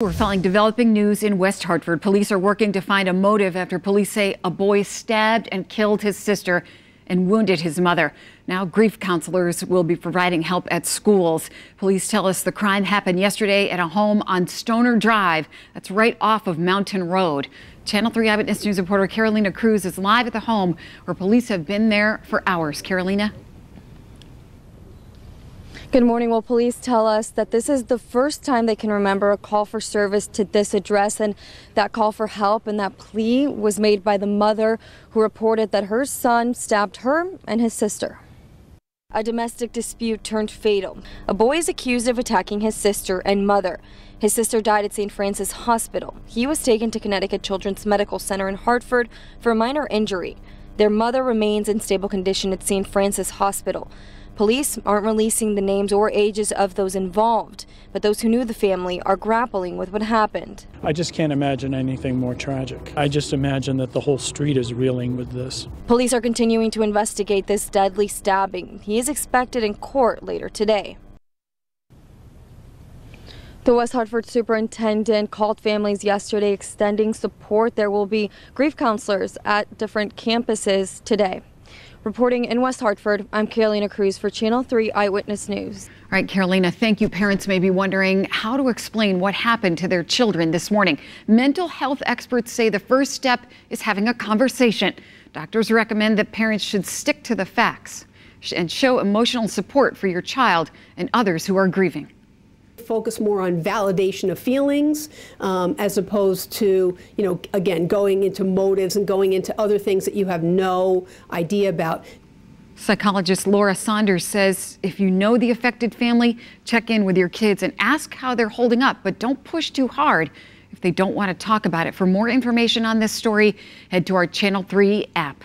We're following developing news in West Hartford. Police are working to find a motive after police say a boy stabbed and killed his sister and wounded his mother. Now, grief counselors will be providing help at schools. Police tell us the crime happened yesterday at a home on Stoner Drive. That's right off of Mountain Road. Channel 3 Eyewitness News reporter Carolina Cruz is live at the home where police have been there for hours. Carolina? Good morning. Well, police tell us that this is the first time they can remember a call for service to this address, and that call for help and that plea was made by the mother who reported that her son stabbed her and his sister. A domestic dispute turned fatal. A boy is accused of attacking his sister and mother. His sister died at St. Francis Hospital. He was taken to Connecticut Children's Medical Center in Hartford for a minor injury. Their mother remains in stable condition at St. Francis Hospital. Police aren't releasing the names or ages of those involved, but those who knew the family are grappling with what happened. I just can't imagine anything more tragic. I just imagine that the whole street is reeling with this. Police are continuing to investigate this deadly stabbing. He is expected in court later today. The West Hartford superintendent called families yesterday extending support. There will be grief counselors at different campuses today. Reporting in West Hartford, I'm Carolina Cruz for Channel 3 Eyewitness News. All right, Carolina, thank you. Parents may be wondering how to explain what happened to their children this morning. Mental health experts say the first step is having a conversation. Doctors recommend that parents should stick to the facts and show emotional support for your child and others who are grieving focus more on validation of feelings um, as opposed to, you know, again, going into motives and going into other things that you have no idea about. Psychologist Laura Saunders says if you know the affected family, check in with your kids and ask how they're holding up, but don't push too hard if they don't want to talk about it. For more information on this story, head to our Channel 3 app.